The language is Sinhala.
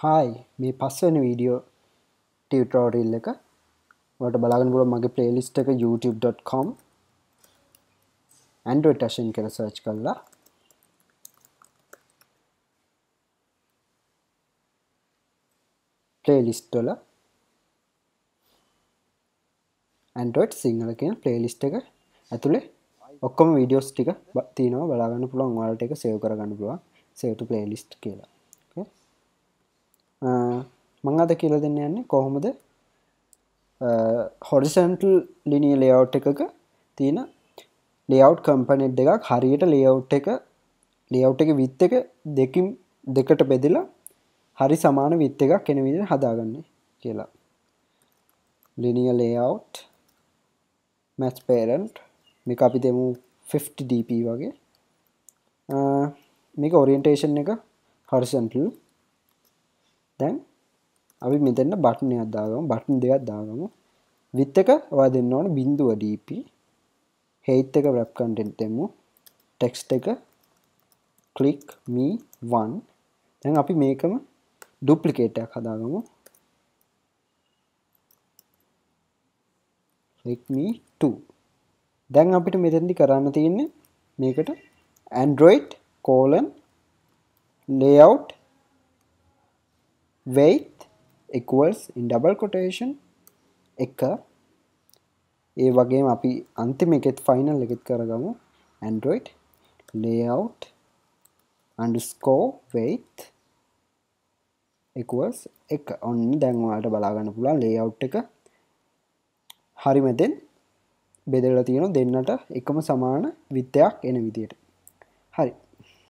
හායි මේ පස්වන වීඩියෝ ටියටෝරිල් එක. වට බලාගන්න පුල මගේ පලේලිස්ට එක youtube.com ඇන්ඩුව ටශන් කර සර්ච් කරලා. පලේලිස්ටල ඇන්ඩෝට් සිංහල කියන පලේලිස්ට එක ඇතුළේ ඔක්කොම වීඩියෝස් ටික තියනවා. බලාගන්න පුළුවන් වාලට එක සයව කරගන්න පුළුවන්. සේතු පලේලිස්ට් කියලා. මං අද කියල දෙන්න යන්නේ කොහොමද? හොරිසන්ටල් ලිනිය ලේවට් එකක තියෙන ලේවට් කම්පනෙට් දෙකක් හරියට ලේවට් එක ලේවට් එක විත් එක දෙකින් දෙකට බෙදිලා හරි සමාන විත් එකක් කෙන විදිහට හදාගන්න කියලා. ලිනිය ලේවට් මැච් පේරන්ට් මේ අපි දෙමු 50 dp වගේ. මේක ඔරියන්ටේෂන් එක හරිසන්ටල් දැන් අපි මෙතන්න බට්න අදාගම බටන් දෙයක් දාගමු. විත් එක වා දෙන්න ඕන බින්දුව ඩප හෙයිත් එක රැප් කන්ටෙන්ටෙමු ටෙක්ස්ට එක කලික් මී වන් දැන් අපි මේකම ඩුප්ලිකේටයක් හදාගමු. ලික්මී2 දැන් අපිට මෙතැදි කරන්න තියෙන්නේ මේකට android colon layout weight equals in double quotation එක. ඒ වගේම අපි අන්තිම එකෙත් ෆයිනල් එකෙත් කරගමු. Android layout underscore weight equals එක. ඔන්න දැන්වාට බලාගන්න පුළන් layout එක. හරි මෙතෙන් බෙදල තියෙන දෙන්නට එකම සමාන විත්‍යයක් එන විදියට. හරි.